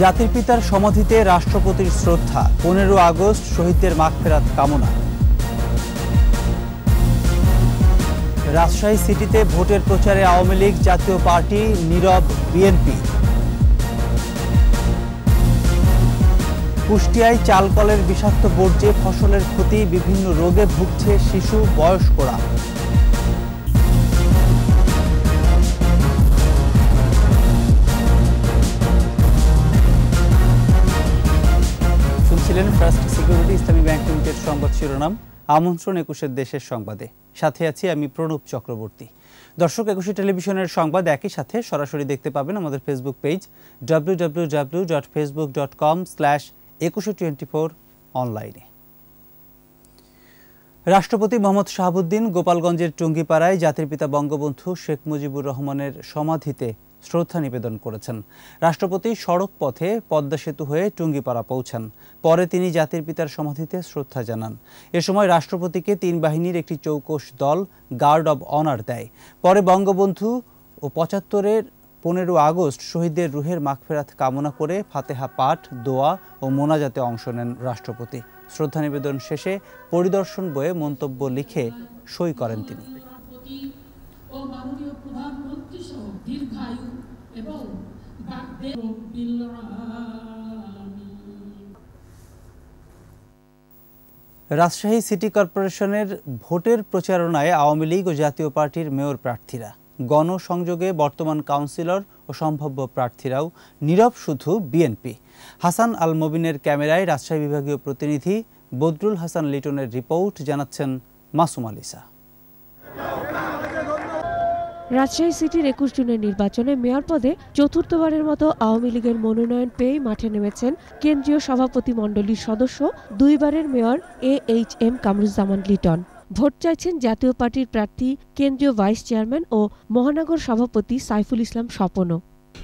জাতির পিতার সমাধিতে রাষ্ট্রপতির শ্রদ্ধা। পনেরো আগস্ট শহীদদের মাগফেরাত কামনা। রাজশাহী সিটিতে ভোটের প্রচারে আওয়ামী লীগ, জাতীয় পার্টি, নীরব বিএনপি। কুষ্টিয়ায় চালকলের বিষাক্ত বর্জ্যে ফসলের ক্ষতি, বিভিন্ন রোগে ভুগছে শিশু, বয়স্করা। শুনছিলেন First Security Islami Bank Limited সংবাদ শিরোনাম, আমন্ত্রণ একুশের দেশের সংবাদে। সাথে আছি আমি প্রণব চক্রবর্তী। দর্শক, একুশে টেলিভিশনের সংবাদ একই সাথে সরাসরি দেখতে পাবেন আমাদের ফেসবুক পেজ ডাব্লিউ ডাব্লিউ অনলাইনে রাষ্ট্রপতি মোহাম্মদ শাহাবুদ্দিন গোপালগঞ্জের টুঙ্গিপাড়ায় জাতির পিতা বঙ্গবন্ধু শেখ মুজিবুর রহমানের সমাধিতে শ্রদ্ধা নিবেদন করেছেন। রাষ্ট্রপতি সড়ক পথে পদ্মা সেতু হয়ে টুঙ্গিপাড়া পৌঁছান। পরে তিনি জাতির পিতার সমাধিতে শ্রদ্ধা জানান। এ সময় রাষ্ট্রপতিকে তিন বাহিনীর একটি চৌকস দল, গার্ড অব অনার দেয়। পরে বঙ্গবন্ধু ও পঁচাত্তরের পনেরো আগস্ট শহীদদের রুহের মাগফেরাত কামনা করে ফাতেহা পাঠ, দোয়া ও মোনাজাতে অংশ নেন রাষ্ট্রপতি। শ্রদ্ধা নিবেদন শেষে পরিদর্শন বয়ে মন্তব্য লিখে সই করেন তিনি। ও মাননীয় প্রধানমন্ত্রী সহ দীর্ঘায়ু এবং রাজশাহী সিটি কর্পোরেশনের ভোটের প্রচারণায় আওয়ামী লীগ ও জাতীয় পার্টির মেয়র প্রার্থীরা, গণসংযোগে বর্তমান কাউন্সিলর ও সম্ভাব্য প্রার্থীরাও নীরব শুধু বিএনপি। হাসান আল মবিনের ক্যামেরায় রাজশাহী বিভাগীয় প্রতিনিধি বদরুল হাসান লিটনের রিপোর্ট জানাচ্ছেন মাসুম আলিসা রাজশাহী সিটির একুশ জুনের নির্বাচনে মেয়র পদে চতুর্থবারের মতো আওয়ামী লীগের মনোনয়ন পেয়ে মাঠে নেমেছেন কেন্দ্রীয় সভাপতি মণ্ডলীর সদস্য দুইবারের mayor A H M Kamruzzaman Liton. Vote চাইছেন জাতীয় পার্টির প্রার্থী কেন্দ্রীয় ভাইস চেয়ারম্যান ও মহানগর সভাপতি সাইফুল ইসলাম স্বপনও।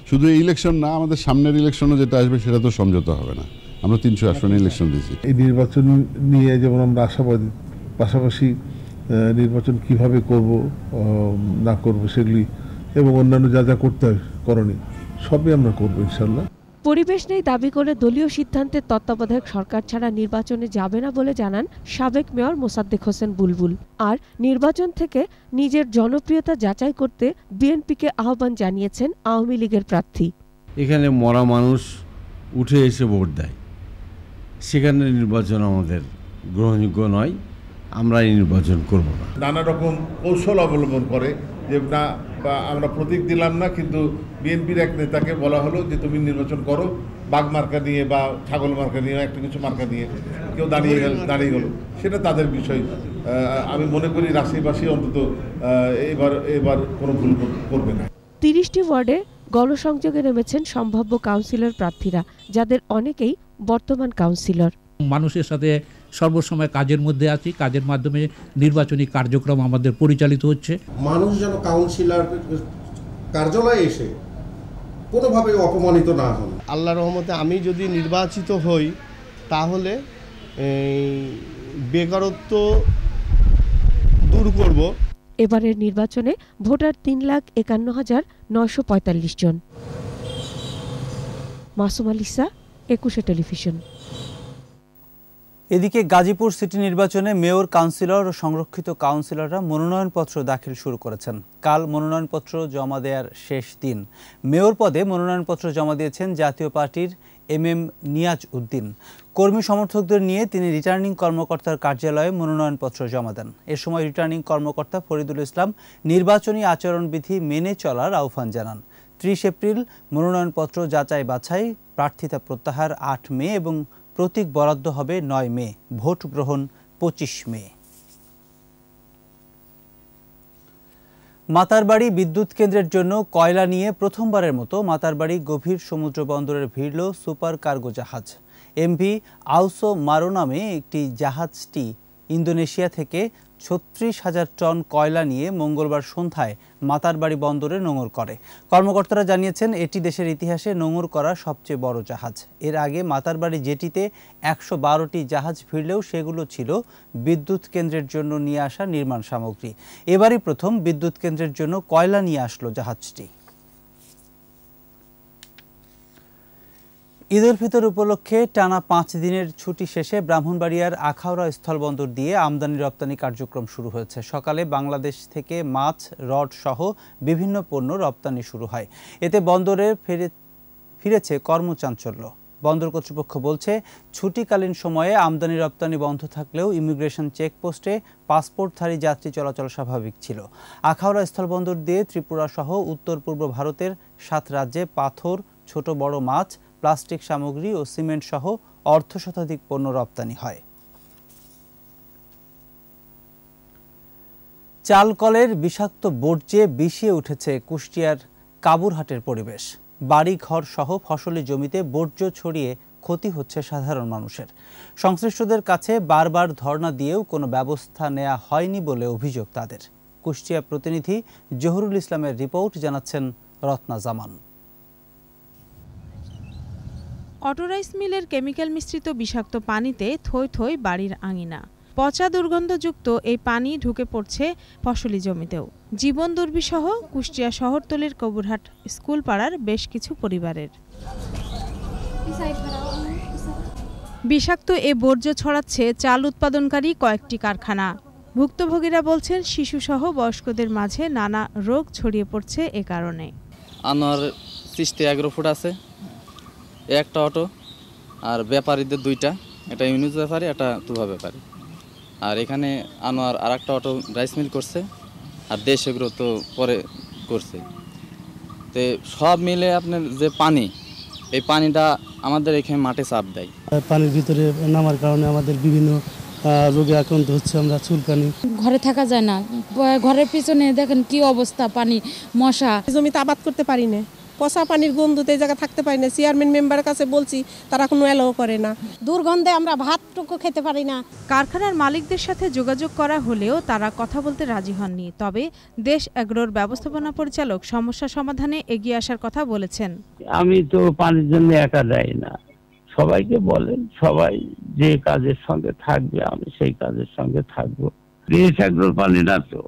শুধু এই ইলেকশন না আমাদের সামনের ইলেকশনও যেটা আসবে সেটা তো সমঝোতা হবে না। আমরা তিনশো আসনে ইলেকশন দিয়েছি। এই নির্বাচন নিয়ে যেমন আমরা আশাবাদী পাশাপাশি নির্বাচন কীভাবে করব না করব সেগুলি এবং অন্যান্য যা যা করতে হয় করণীয় সবই আমরা করব ইনশাল্লাহ। পরিবেশ নেই দাবি করে দলীয় সিদ্ধান্তের তত্ত্বাবধায়ক সরকার ছাড়া নির্বাচনে যাবে না বলে জানান সাবেক মেয়র মোসাদ্দেক হোসেন বুলবুল। আর নির্বাচন থেকে নিজের জনপ্রিয়তা যাচাই করতে বিএনপিকে আহ্বান জানিয়েছেন আওয়ামী লীগের প্রার্থী। এখানে মরা মানুষ উঠে এসে ভোট দেয়। সেখানে নির্বাচন আমাদের গ্রহণযোগ্য নয়। আমরা এই নির্বাচন করব না। নানা রকম কৌশল অবলম্বন করে যে না বা আমরা প্রতীক দিলাম না কিন্তু বিএনপির এক নেতাকে বলা হলো যে তুমি নির্বাচন করো। বাঘ মার্কা নিয়ে বা ছাগল মার্কা নিয়ে একটা কিছু মার্কা নিয়ে কেউ দাঁড়িয়ে গেল দাঁড়িয়ে গেল। সেটা তাদের বিষয়। আমি মনে করি রাশিবাসী অন্তত এবার এবার কোনো ভুল করবে না। তিরিশটি ওয়ার্ডে গণসংযোগে নেমেছেন সম্ভাব্য কাউন্সিলর প্রার্থীরা যাদের অনেকেই বর্তমান কাউন্সিলর। মানুষের সাথে সর্বসময় কাজের মধ্যে আছি। কাজের মাধ্যমে নির্বাচনী কার্যক্রম আমাদের পরিচালিত হচ্ছে। মানুষ যেন কাউন্সিলর কার্যালয়ে এসে কোনোভাবে অপমানিত না হন। আল্লাহ রহমতে আমি যদি নির্বাচিত হই তাহলে বেকারত্ব দূর করব। এবারের নির্বাচনে ভোটার তিন লাখ একান্ন হাজার নয়শো পঁয়তাল্লিশ জন। মাসুম আলিসা একুশে টেলিভিশন। এদিকে গাজীপুর সিটি নির্বাচনে মেয়র, কাউন্সিলর ও সংরক্ষিত কাউন্সিলররা মনোনয়নপত্র দাখিল শুরু করেছেন। কাল মনোনয়নপত্র জমা দেওয়ার শেষ দিন। মেয়র পদে মনোনয়নপত্র জমা দিয়েছেন জাতীয় পার্টির এম এম নিয়াজ উদ্দিন। কর্মী সমর্থকদের নিয়ে তিনি রিটার্নিং কর্মকর্তার কার্যালয়ে মনোনয়নপত্র জমা দেন। এ সময় রিটার্নিং কর্মকর্তা ফরিদুল ইসলাম নির্বাচনী আচরণবিধি মেনে চলার আহ্বান জানান। ত্রিশ এপ্রিল মনোনয়নপত্র যাচাই বাছাই প্রার্থিতা প্রত্যাহার আট মে এবং প্রতীক বরাদ্দ হবে নয় মে, ভোট গ্রহণ পঁচিশ মে। মাতারবাড়ি বিদ্যুৎ কেন্দ্রের জন্য কয়লা নিয়ে প্রথমবারের মতো মাতারবাড়ি গভীর সমুদ্র বন্দরে ভিড়ল সুপার কার্গো জাহাজ। এমভি আউসো মারো নামে একটি জাহাজটি ইন্দোনেশিয়া থেকে ছত্রিশ হাজার টন কয়লা নিয়ে মঙ্গলবার সন্ধ্যায় মাতারবাড়ি বন্দরে নোঙর করে। কর্মকর্তারা জানিয়েছেন, এটি দেশের ইতিহাসে নোঙর করা সবচেয়ে বড় জাহাজ। এর আগে মাতারবাড়ি জেটিতে একশো বারোটি জাহাজ ফিরলেও সেগুলো ছিল বিদ্যুৎ কেন্দ্রের জন্য নিয়ে আসা নির্মাণ সামগ্রী। এবারই প্রথম বিদ্যুৎ কেন্দ্রের জন্য কয়লা নিয়ে আসলো জাহাজটি। ঈদ উল ফিতর উপলক্ষে টানা পাঁচ দিনের ছুটি শেষে ব্রাহ্মণবাড়িয়ার আখাউড়া স্থলবন্দর দিয়ে আমদানি রপ্তানি কার্যক্রম শুরু হয়েছে। সকালে বাংলাদেশ থেকে মাছ, রড সহ বিভিন্ন পণ্য রপ্তানি শুরু হয়। এতে বন্দরে ফিরে, ফিরেছে কর্মচাঞ্চল্য। বন্দর কর্তৃপক্ষ বলছে, ছুটিকালীন সময়ে আমদানি রপ্তানি বন্ধ থাকলেও ইমিগ্রেশন চেকপোস্টে পাসপোর্টধারী যাত্রী চলাচল স্বাভাবিক ছিল। আখাউড়া স্থলবন্দর দিয়ে ত্রিপুরা সহ উত্তর পূর্ব ভারতের সাত রাজ্যে পাথর, ছোট বড় মাছ প্লাস্টিক সামগ্রী ও সিমেন্ট সহ অর্ধ শতাধিক পণ্য রপ্তানি হয়। চালকলের বিষাক্ত বর্জ্যে বিষিয়ে উঠেছে কুষ্টিয়ার কাবুরহাটের পরিবেশ। বাড়ি ঘর সহ ফসলি জমিতে বর্জ্য ছড়িয়ে ক্ষতি হচ্ছে সাধারণ মানুষের। সংশ্লিষ্টদের কাছে বারবার ধর্ণা দিয়েও কোনো ব্যবস্থা নেওয়া হয়নি বলে অভিযোগ তাদের। কুষ্টিয়া প্রতিনিধি জহুরুল ইসলামের রিপোর্ট জানাচ্ছেন রত্না জামান। অটোরাইস মিলের কেমিক্যাল মিশ্রিত বিষাক্ত পানিতে থই থই বাড়ির আঙিনা। পচা দুর্গন্ধযুক্ত এই পানি ঢুকে পড়ছে ফসলি জমিতেও। জীবন দুর্বিসহ কুষ্টিয়া শহরতলির কবুরহাট স্কুল পাড়ার বেশ কিছু পরিবারের। বিষাক্ত এ বর্জ্য ছড়াচ্ছে চাল উৎপাদনকারী কয়েকটি কারখানা। ভুক্তভোগীরা বলছেন, শিশুসহ বয়স্কদের মাঝে নানা রোগ ছড়িয়ে পড়ছে এ কারণে। আনোয়ার সৃষ্টি এগারো ফুট আছে। একটা অটো আর ব্যাপারীদের দুইটা এটা ইউনিট ব্যাপারী একটা তুভা ব্যাপারী। আর এখানে আনোয়ার আর একটা অটো রাইস মিল করছে আর দেশ এগুলো তো পরে করছে। তো সব মিলে আপনার যে পানি এই পানিটা আমাদের এখানে মাঠে চাপ দেয়। পানির ভিতরে নামার কারণে আমাদের বিভিন্ন রোগে আক্রান্ত হচ্ছে আমরা চুলকানি। ঘরে থাকা যায় না। ঘরের পিছনে দেখেন কি অবস্থা পানি মশা। জমিতে আবাদ করতে পারি না। পচা পানির গন্ধতে এই জায়গা থাকতে পারি না। চেয়ারম্যান মেম্বারের কাছে বলছি তারা কোনো অ্যালাও করে না। দুর্গন্ধে আমরা ভাতটুকু খেতে পারি না। কারখানার মালিকদের সাথে যোগাযোগ করা হলেও তারা কথা বলতে রাজি হননি। তবে দেশ এগ্রোর ব্যবস্থাপনা পরিচালক সমস্যা সমাধানে এগিয়ে আসার কথা বলেছেন। আমি তো পানির জন্য একা যাই না। সবাইকে বলেন সবাই যে কাজের সঙ্গে থাকবে আমি সেই কাজের সঙ্গে থাকব। দেশ এগ্রোর পানি না তো।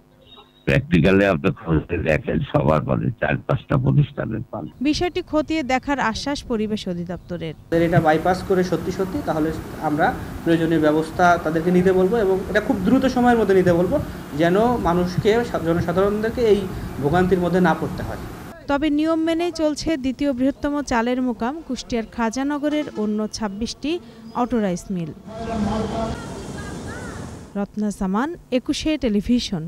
প্র্যাকটিক্যালি আপনি খোঁজে দেখেন সবার পানি চার পাঁচটা প্রতিষ্ঠানের পানি বিষয়টি খতিয়ে দেখার আশ্বাস পরিবেশ অধিদপ্তরের। এটা বাইপাস করে সত্যি সত্যি তাহলে আমরা প্রয়োজনীয় ব্যবস্থা তাদেরকে নিতে বলব এবং এটা খুব দ্রুত সময়ের মধ্যে নিতে বলব যেন মানুষকে জনসাধারণদেরকে এই ভোগান্তির মধ্যে না পড়তে হয়। তবে নিয়ম মেনেই চলছে দ্বিতীয় বৃহত্তম চালের মোকাম কুষ্টিয়ার খাজানগরের অন্য ছাব্বিশটি অটোরাইস মিল। রত্না সামান একুশে টেলিভিশন।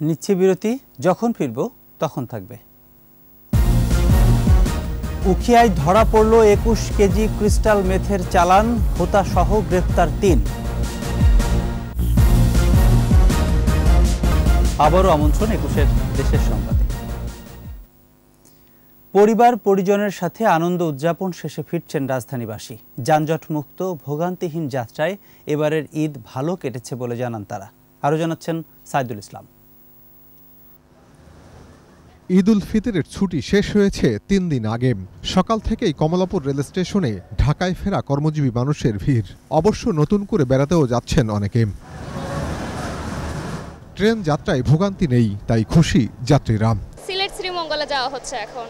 নিচ্ছে বিরতি, যখন ফিরব তখন থাকবে। উখিয়ায় ধরা পড়ল একুশ কেজি ক্রিস্টাল মেথের চালান হোতা সহ গ্রেপ্তার তিন। আবারও আমন্ত্রণ একুশের দেশের সংবাদে। পরিবার, পরিজনের সাথে আনন্দ উদযাপন শেষে ফিরছেন রাজধানীবাসী। যানজটমুক্ত, ভোগান্তিহীন যাত্রায় এবারের ঈদ ভালো কেটেছে বলে জানান তারা। আরও জানাচ্ছেন সাইদুল ইসলাম। ঈদ উল ফিতরের ছুটি শেষ হয়েছে তিন দিন আগে। সকাল থেকেই কমলাপুর রেল স্টেশনে ঢাকায় ফেরা কর্মজীবী মানুষের ভিড়। অবশ্য নতুন করে বেড়াতেও যাচ্ছেন অনেকে। ট্রেন যাত্রায় ভোগান্তি নেই তাই খুশি যাত্রীরা। সিলেট শ্রীমঙ্গলে যাওয়া হচ্ছে এখন।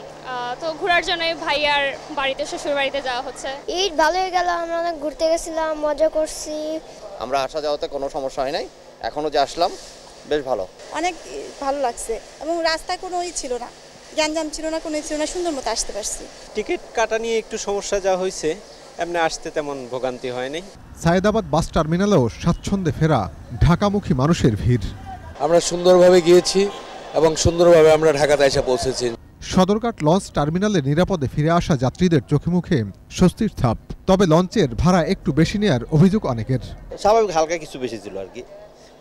তো ঘোরার জন্য ভাইয়ার বাড়িতে শ্বশুর বাড়িতে যাওয়া হচ্ছে। ঈদ ভালো হয়ে গেল আমরা অনেক ঘুরতে গেছিলাম মজা করছি। আমরা আসা যাওয়াতে কোনো সমস্যা হয় নাই। এখনও যে আসলাম বেশ ভালো। অনেক ভালো লাগছে এবং রাস্তায় কোনো ই ছিল না গ্যাঞ্জাম ছিল না কোনো ছিল না সুন্দর মতো আসতে পারছি। টিকিট কাটা নিয়ে একটু সমস্যা যা হয়েছে এমনি আসতে তেমন ভোগান্তি হয়নি সায়েদাবাদ বাস টার্মিনালেও স্বাচ্ছন্দ্যে ফেরা ঢাকামুখী মানুষের ভিড়। আমরা সুন্দরভাবে গিয়েছি এবং সুন্দরভাবে আমরা ঢাকাতে এসে পৌঁছেছি। সদরঘাট লঞ্চ টার্মিনালে নিরাপদে ফিরে আসা যাত্রীদের চোখে মুখে স্বস্তির ছাপ তবে লঞ্চের ভাড়া একটু বেশি নেয়ার অভিযোগ অনেকের। স্বাভাবিক হালকা কিছু বেশি ছিল আর কি।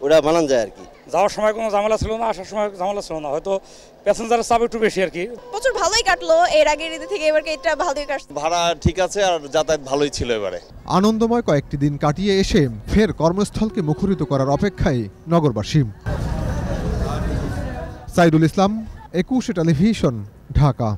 ওটা বানান যায় আর কি। যাওয়ার সময় কোনো ঝামেলা ছিল না আসার সময় ঝামেলা ছিল না হয়তো প্যাসেঞ্জারের চাপ একটু বেশি আর কি। প্রচুর ভালোই কাটলো এর আগের ঈদ থেকে এবার এটা ভালোই কাটছে। ভাড়া ঠিক আছে আর যাতায়াত ভালোই ছিল এবারে। আনন্দময় কয়েকটি দিন কাটিয়ে এসে ফের কর্মস্থলকে মুখরিত করার অপেক্ষায় নগরবাসী। সাইদুল ইসলাম একুশে টেলিভিশন ঢাকা।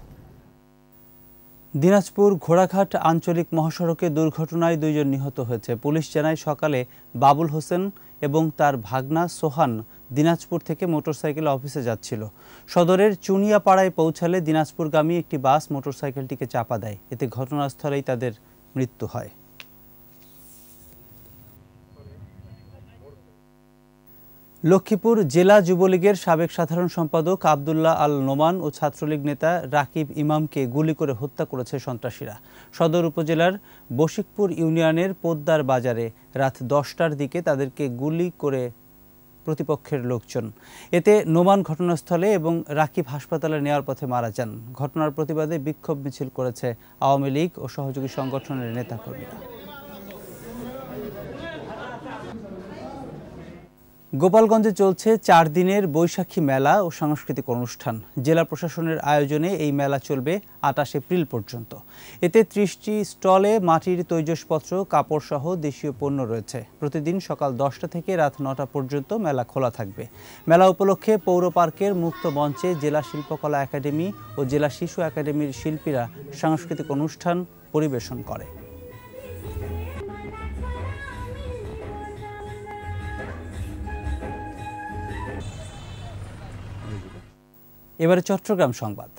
দিনাজপুর ঘোড়াঘাট আঞ্চলিক মহাসড়কে দুর্ঘটনায় দুইজন নিহত হয়েছে। পুলিশ জানায় সকালে বাবুল হোসেন এবং তার ভাগনা সোহান দিনাজপুর থেকে মোটরসাইকেল অফিসে যাচ্ছিল। সদরের চুনিয়াপাড়ায় পৌঁছালে দিনাজপুরগামী একটি বাস মোটরসাইকেলটিকে চাপা দেয়। এতে ঘটনাস্থলেই তাদের মৃত্যু হয়। লক্ষ্মীপুর জেলা যুবলীগের সাবেক সাধারণ সম্পাদক আবদুল্লাহ আল নোমান ও ছাত্রলীগ নেতা রাকিব ইমামকে গুলি করে হত্যা করেছে সন্ত্রাসীরা। সদর উপজেলার বশিকপুর ইউনিয়নের পোদ্দার বাজারে রাত দশটার দিকে তাদেরকে গুলি করে প্রতিপক্ষের লোকজন। এতে নোমান ঘটনাস্থলে এবং রাকিব হাসপাতালে নেওয়ার পথে মারা যান। ঘটনার প্রতিবাদে বিক্ষোভ মিছিল করেছে আওয়ামী লীগ ও সহযোগী সংগঠনের নেতাকর্মীরা। গোপালগঞ্জে চলছে চার দিনের বৈশাখী মেলা ও সাংস্কৃতিক অনুষ্ঠান। জেলা প্রশাসনের আয়োজনে এই মেলা চলবে আটাশ এপ্রিল পর্যন্ত। এতে ত্রিশটি স্টলে, মাটির তৈজসপত্র, কাপড়সহ দেশীয় পণ্য রয়েছে। প্রতিদিন সকাল দশটা থেকে রাত নটা পর্যন্ত মেলা খোলা থাকবে। মেলা উপলক্ষে পৌর পার্কের মুক্ত মঞ্চে জেলা শিল্পকলা একাডেমি ও জেলা শিশু একাডেমির শিল্পীরা সাংস্কৃতিক অনুষ্ঠান পরিবেশন করে। এবারে চট্টগ্রাম সংবাদ।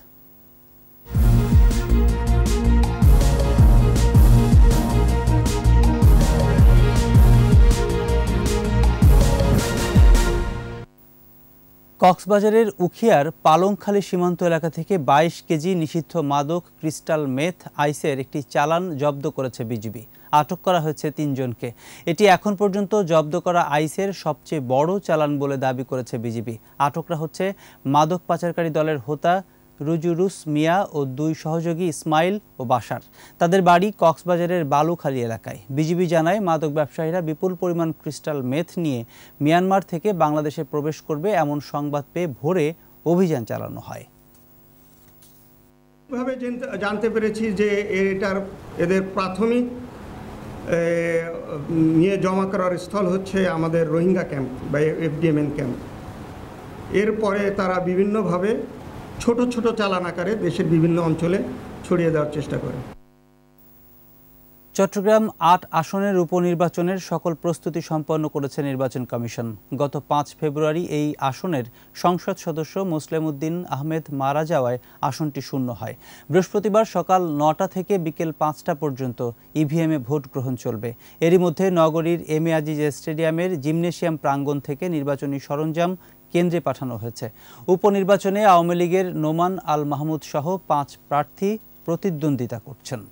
কক্সবাজারের উখিয়ার পালংখালী সীমান্ত এলাকা থেকে ২২ কেজি নিষিদ্ধ মাদক ক্রিস্টাল মেথ আইসের একটি চালান জব্দ করেছে বিজিবি। আটক করা হয়েছে তিনজনকে। এটি এখন পর্যন্ত জব্দ করা আইসের সবচেয়ে বড় চালান বলে দাবি করেছে বিজিবি। আটকরা হচ্ছে মাদক পাচারকারী দলের হোতা রুজুরুস মিয়া ও দুই সহযোগী ইসমাইল ও বাসার তাদের বাড়ি কক্সবাজারের বালুখালী এলাকায়। বিজিবি জানায়, মাদক ব্যবসায়ীরা বিপুল পরিমাণ ক্রিস্টাল মেথ নিয়ে মিয়ানমার থেকে বাংলাদেশে প্রবেশ করবে এমন সংবাদ পেয়ে ভোরে অভিযান চালানো হয়। ভাবে জানতে পেরেছি যে এটার, এদের প্রাথমিক নিয়ে জমা করার স্থল হচ্ছে আমাদের রোহিঙ্গা ক্যাম্প বা এফডিএমএন ক্যাম্প। এরপরে তারা বিভিন্নভাবে ছোট ছোট চালান আকারে দেশের বিভিন্ন অঞ্চলে ছড়িয়ে দেওয়ার চেষ্টা করে। চট্টগ্রাম আট আসনের উপনির্বাচনের সকল প্রস্তুতি সম্পন্ন করেছে নির্বাচন কমিশন। গত পাঁচ ফেব্রুয়ারি এই আসনের সংসদ সদস্য মুসলিম উদ্দিন আহমেদ মারা যাওয়ায় আসনটি শূন্য হয়। বৃহস্পতিবার সকাল নটা থেকে বিকেল পাঁচটা পর্যন্ত ইভিএমে ভোট গ্রহণ চলবে। এরই মধ্যে নগরীর এম এ আজিজ স্টেডিয়ামের জিমনেশিয়াম প্রাঙ্গণ থেকে নির্বাচনী সরঞ্জাম কেন্দ্রে পাঠানো হয়েছে। উপনির্বাচনে আওয়ামী লীগের নোমান আল মাহমুদ সহ পাঁচ প্রার্থী প্রতিদ্বন্দ্বিতা করছেন।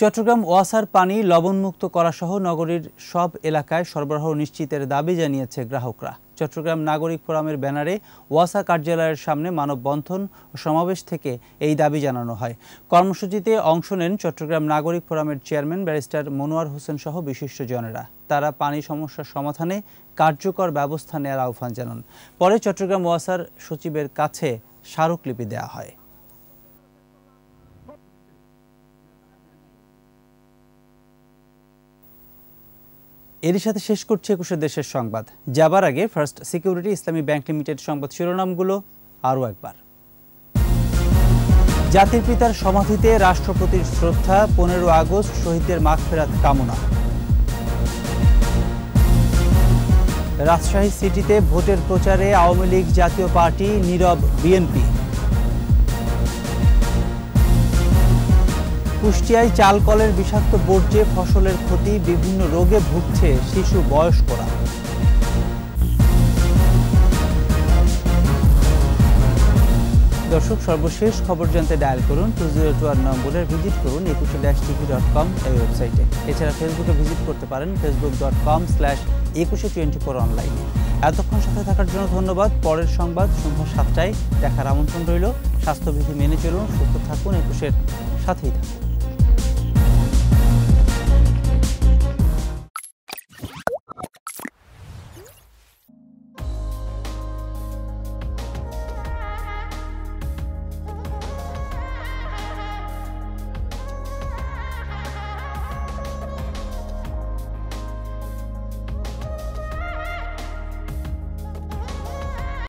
চট্টগ্রাম ওয়াসার পানি লবণমুক্ত করা সহ নগরীর সব এলাকায় সরবরাহ নিশ্চিতের দাবি জানিয়েছে গ্রাহকরা। চট্টগ্রাম নাগরিক ফোরামের ব্যানারে ওয়াসা কার্যালয়ের সামনে মানববন্ধন ও সমাবেশ থেকে এই দাবি জানানো হয়। কর্মসূচিতে অংশ নেন চট্টগ্রাম নাগরিক ফোরামের চেয়ারম্যান ব্যারিস্টার মনোয়ার হোসেন সহ বিশিষ্টজনেরা। তারা পানি সমস্যার সমাধানে কার্যকর ব্যবস্থা নেওয়ার আহ্বান জানান। পরে চট্টগ্রাম ওয়াসার সচিবের কাছে স্মারকলিপি দেওয়া হয়। এরই সাথে শেষ করছে একুশে দেশের সংবাদ। যাবার আগে First Security Islami Bank Limited সংবাদ শিরোনামগুলো আরও একবার। জাতির পিতার সমাধিতে রাষ্ট্রপতির শ্রদ্ধা, পনেরো আগস্ট শহীদদের মাগফেরাত কামনা। রাজশাহী সিটিতে ভোটের প্রচারে আওয়ামী লীগ জাতীয় পার্টি, নীরব বিএনপি। কুষ্টিয়ায় চাল কলের বিষাক্ত বর্জ্যে ফসলের ক্ষতি, বিভিন্ন রোগে ভুগছে শিশু বয়স্করা। দর্শক, সর্বশেষ খবর জানতে ডায়াল করুন টু জিরো টু আর নম্বরের ভিজিট করুন একুশে ড্যাশ টিভি ডট কম এই ওয়েবসাইটে এছাড়া ফেসবুকে ভিজিট করতে পারেন Facebook dot com slash Ekushey twenty four অনলাইনে এতক্ষণ সাথে থাকার জন্য ধন্যবাদ। পরের সংবাদ সন্ধ্যা সাতটায়। দেখার আমন্ত্রণ রইল। স্বাস্থ্যবিধি মেনে চলুন, সুস্থ থাকুন, একুশের সাথেই থাকুন।